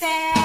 said.